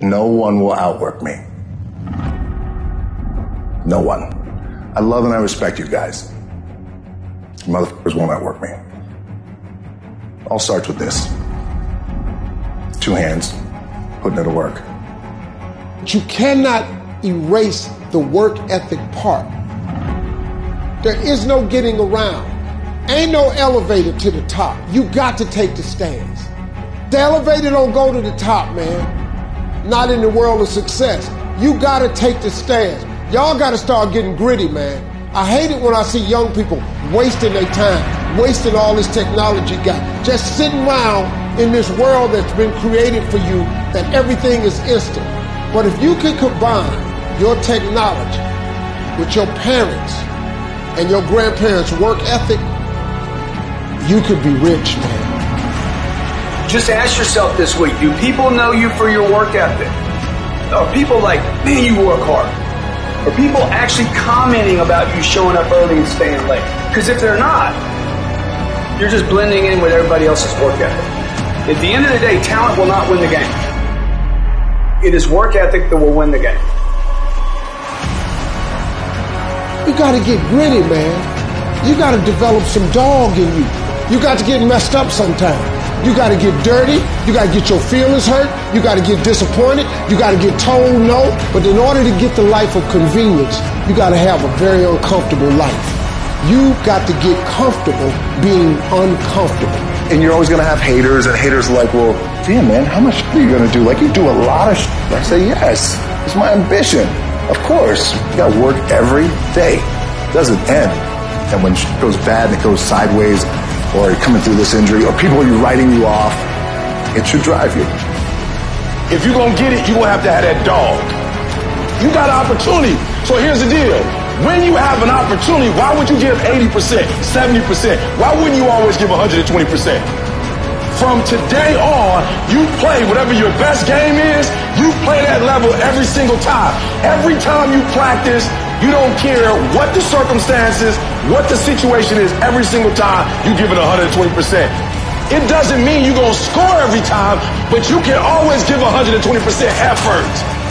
No one will outwork me. No one. I love and I respect you guys. Motherfuckers won't outwork me. All starts with this. Two hands, putting it to work. But you cannot erase the work ethic part. There is no getting around. Ain't no elevator to the top. You got to take the stands. The elevator don't go to the top, man. Not in the world of success. You got to take the stands. Y'all got to start getting gritty, man. I hate it when I see young people wasting their time, wasting all this technology got, just sitting around in this world that's been created for you that everything is instant. But if you can combine your technology with your parents and your grandparents' work ethic, you could be rich, man. Just ask yourself this week do people know you for your work ethic? Are people like, man, you work hard? Are people actually commenting about you showing up early and staying late? Because if they're not, you're just blending in with everybody else's work ethic. At the end of the day, talent will not win the game. It is work ethic that will win the game. You gotta get gritty, man. You gotta develop some dog in you. You got to get messed up sometimes. You got to get dirty. You got to get your feelings hurt. You got to get disappointed. You got to get told no. But in order to get the life of convenience, you got to have a very uncomfortable life. You got to get comfortable being uncomfortable. And you're always gonna have haters, and haters are like, well, damn man, how much are you gonna do? Like you do a lot of I say, yes, it's my ambition. Of course. You gotta work every day. It doesn't end. And when shit goes bad and it goes sideways, or you're coming through this injury, or people are writing you off, it should drive you. If you're gonna get it, you're gonna have to have that dog. You got an opportunity. So here's the deal. When you have an opportunity, why would you give 80%, 70%? Why wouldn't you always give 120%? From today on, you play whatever your best game is, you play that level every single time. Every time you practice, you don't care what the circumstances, what the situation is, every single time you give it 120%. It doesn't mean you're going to score every time, but you can always give 120% effort.